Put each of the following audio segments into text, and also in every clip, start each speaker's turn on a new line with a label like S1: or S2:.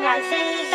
S1: 感谢。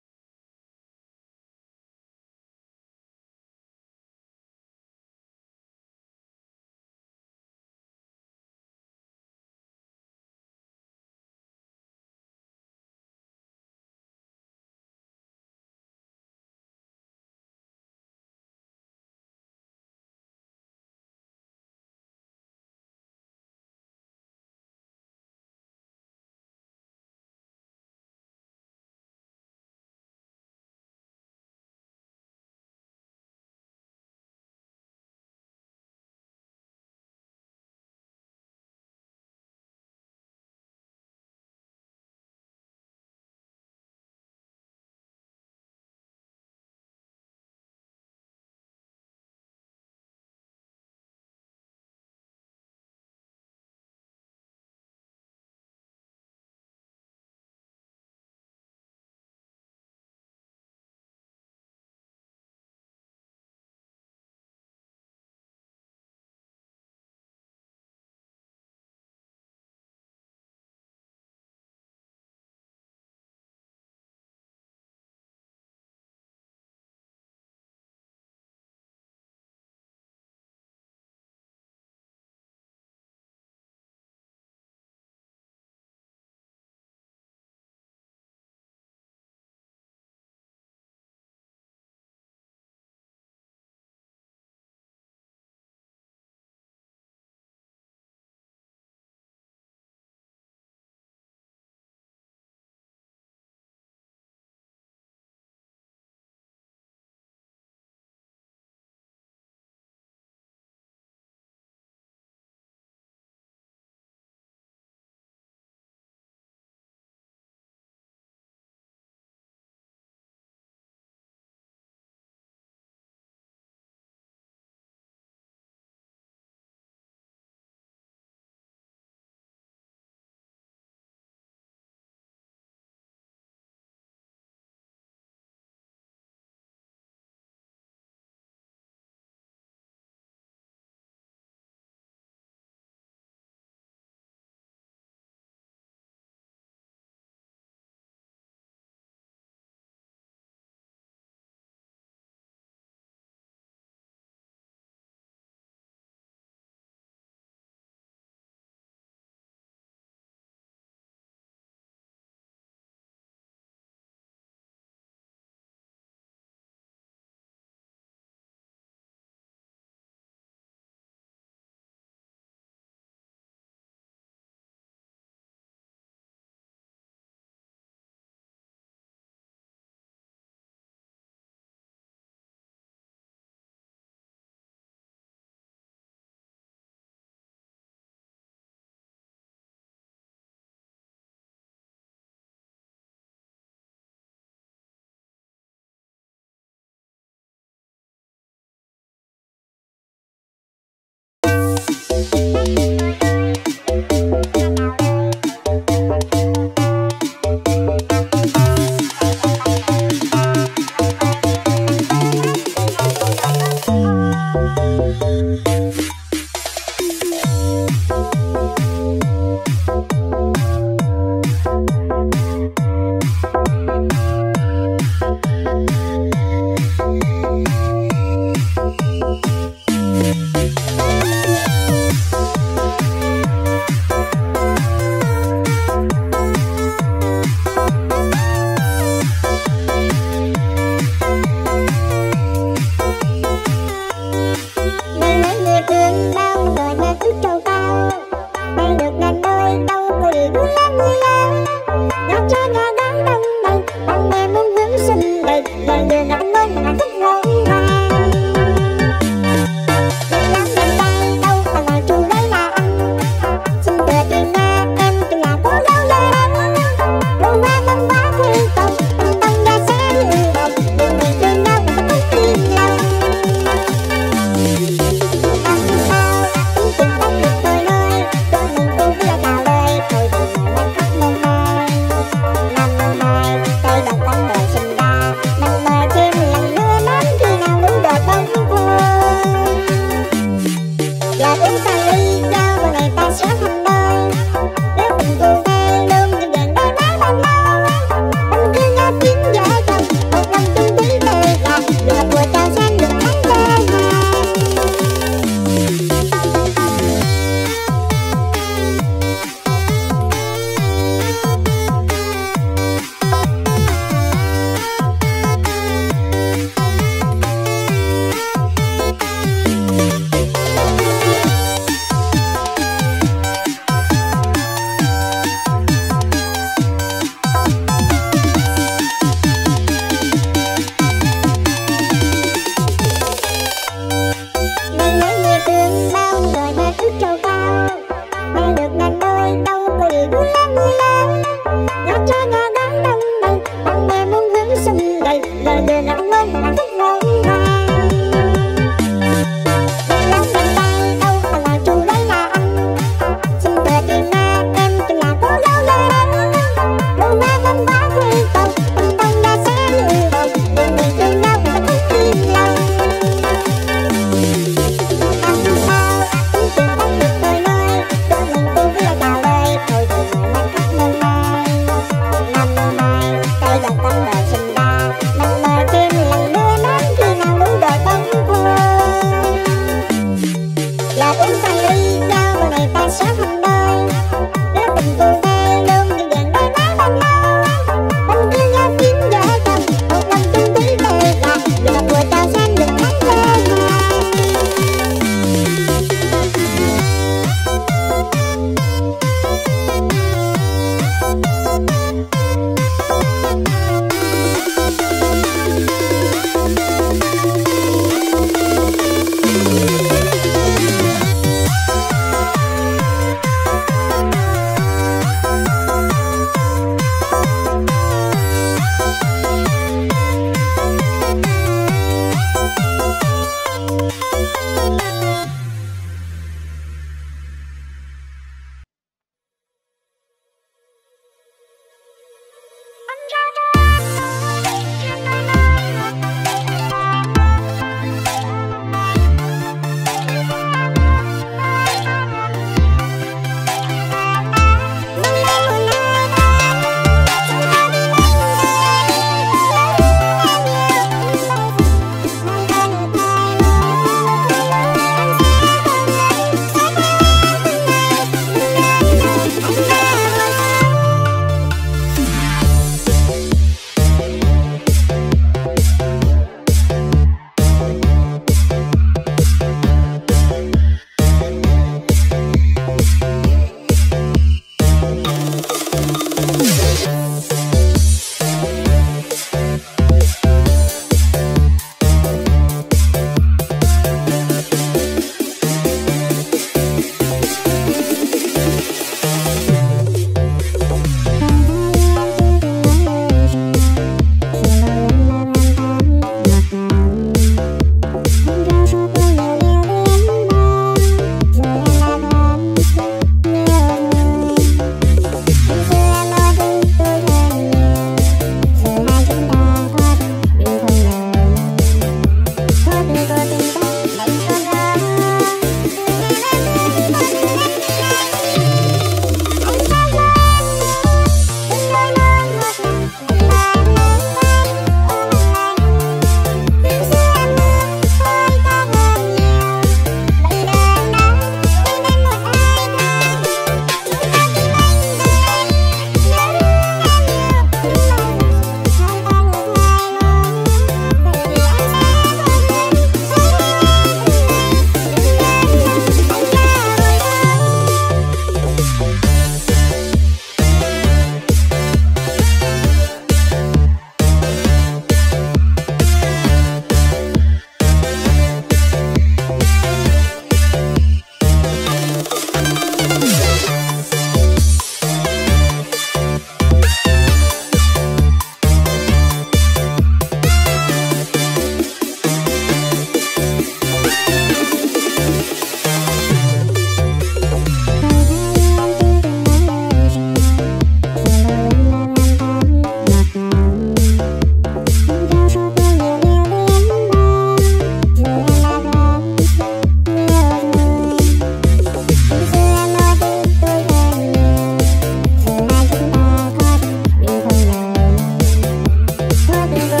S1: love.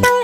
S1: Bye.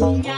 S2: Hãy